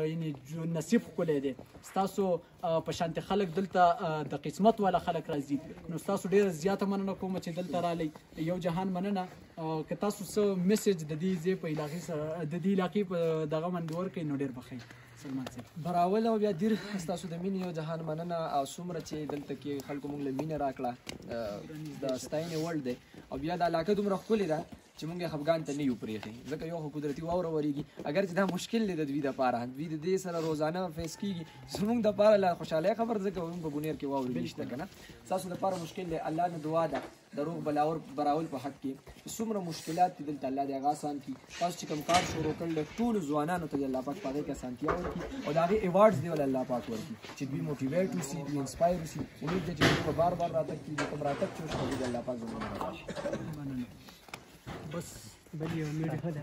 یعنی نصیب ښکلی دی ستاسو په شانتې خلک دلته د قسمت والا خلک راځي نو ستاسو ډیره زیاته مننه کوم چې دلته رالی یو جهان مننه که تاسو څه میسج د دې ځای په علاقې سره د دې علاقې په دغه باندې ورکړئ نو ډیر بخیر سلمان صاحب براول او بیا دیر تاسو د مینې یو جهان مننه او څومره چې دلته کې خلکو موږ له مینه راکړه د ستاینې وړ دی او بیا د علاقه دومره ښکلې ده چې موږ یې خفګان ته نه یو پرېښي ځکه یو خو قدرتي واوره ورېږي اګر چې دا مشکل دی د دوی دپاره دوی د دې سره روزانه فیس کېږي زموږ دپاره له خوشحالۍ خبر ځکه موږ په بونیر کې واورې نشته که نه ستاسو دپاره مشکل دی الله نه دعا ده د روغ بلاور براول په حق کې څومره مشکلات دي دلته الله دې هغه اسان کړي تاسو چې کوم کار شروع کړل ټول ځوانانو ته الله پاک پاره کې اسانتیا ورکړي او دا غي ایوارډز دی ول الله پاک ورکړي چې دوی موټیویټ وسی دوی انسپایر وسی امید ده چې دوی به بار بار راتګ کیږي کوم راتګ چې وشي د الله پاک زموږ بس بل یو امید ده